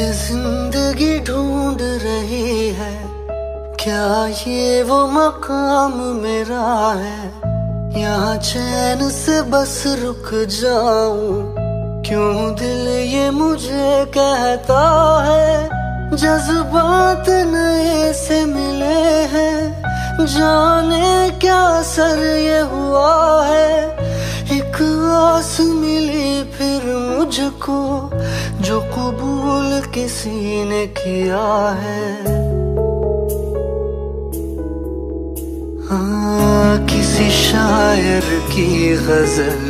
जिसे ज़िंदगी ढूंढ रही है। क्या ये वो मकाम मेरा है? यहाँ चैन से बस रुक जाऊँ। क्यों दिल ये मुझे कहता है? जज्बात नए से मिले हैं। जाने क्या सर ये हुआ है? एक आस मिली फिर मुझको। जो कबूल किसी ने किया है। हाँ किसी शायर की गज़ल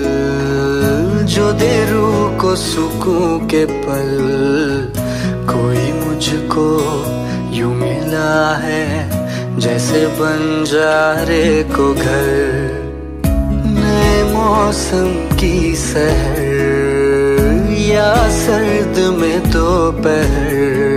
जो दे रूह को सुकून के पल। कोई मुझको यू मिला है जैसे बंजारे को घर। नए मौसम की सहर या सर्द में दोपहर।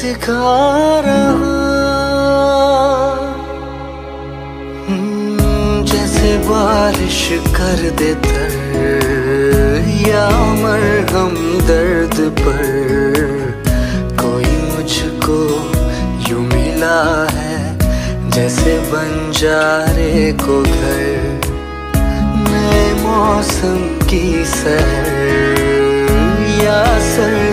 सिखा रहा हम्म, जैसे बारिश कर दे तर या मरहम दर्द पर। कोई मुझको यू मिला है जैसे बंजारे को घर। नए मौसम की सहर या सर्द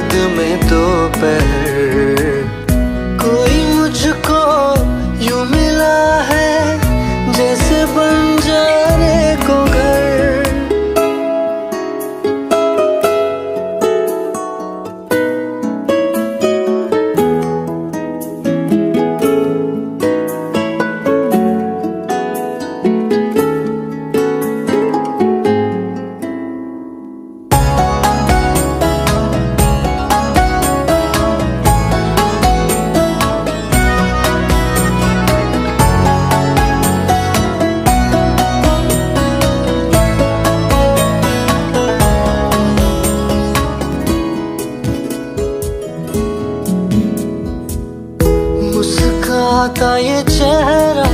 मुस्काता ये चेहरा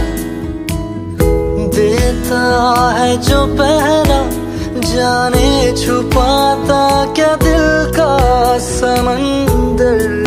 देता है जो पहरा जाने छुपाता क्या दिल का समंदर?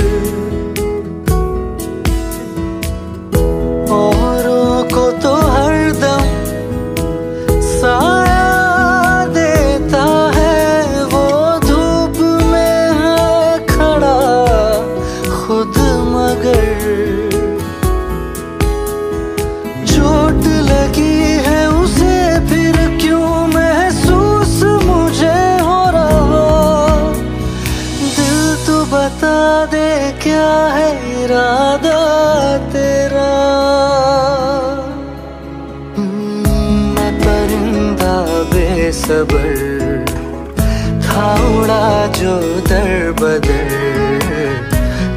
बेसबर था उड़ा जो दर बदर।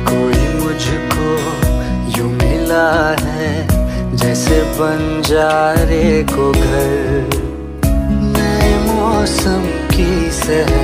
कोई मुझको यू मिला है, जैसे बंजारे को घर। नए मौसम की सर